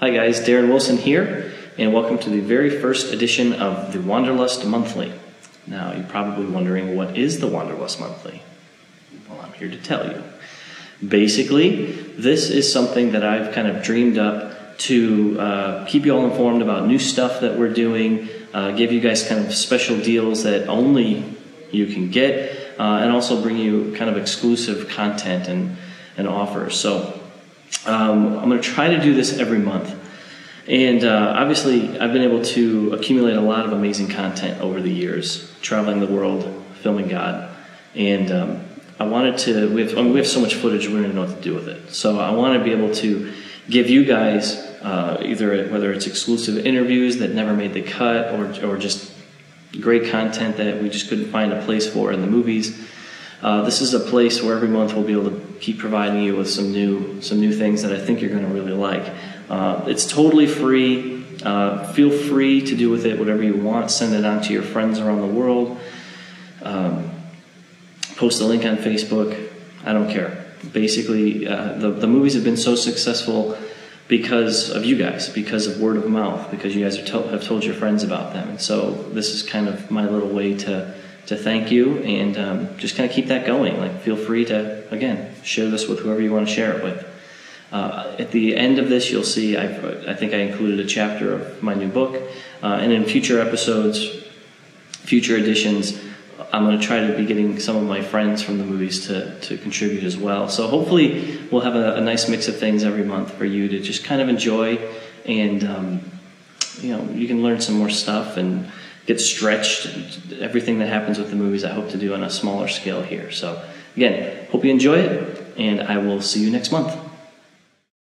Hi, guys, Darren Wilson here, and welcome to the very first edition of the Wanderlust Monthly. Now, you're probably wondering what is the Wanderlust Monthly? Well, I'm here to tell you. Basically, this is something that I've kind of dreamed up to uh, keep you all informed about new stuff that we're doing, uh, give you guys kind of special deals that only you can get, uh, and also bring you kind of exclusive content and, and offers. So, um, I'm going to try to do this every month. And uh, obviously, I've been able to accumulate a lot of amazing content over the years, traveling the world, filming God. And um, I wanted to, we have, I mean, we have so much footage, we don't even know what to do with it. So I want to be able to give you guys uh, either whether it's exclusive interviews that never made the cut or, or just great content that we just couldn't find a place for in the movies. Uh, this is a place where every month we'll be able to keep providing you with some new some new things that I think you're going to really like. Uh, it's totally free. Uh, feel free to do with it whatever you want. Send it on to your friends around the world. Um, post a link on Facebook. I don't care. Basically, uh, the the movies have been so successful because of you guys, because of word of mouth, because you guys to- have told your friends about them. And so this is kind of my little way to to thank you and um, just kind of keep that going. Like, feel free to again share this with whoever you want to share it with. Uh, at the end of this, you'll see I've, I think I included a chapter of my new book, uh, and in future episodes, future editions. I'm going to try to be getting some of my friends from the movies to, to contribute as well. So hopefully we'll have a, a nice mix of things every month for you to just kind of enjoy, and um, you know you can learn some more stuff and get stretched. Everything that happens with the movies, I hope to do on a smaller scale here. So again, hope you enjoy it, and I will see you next month.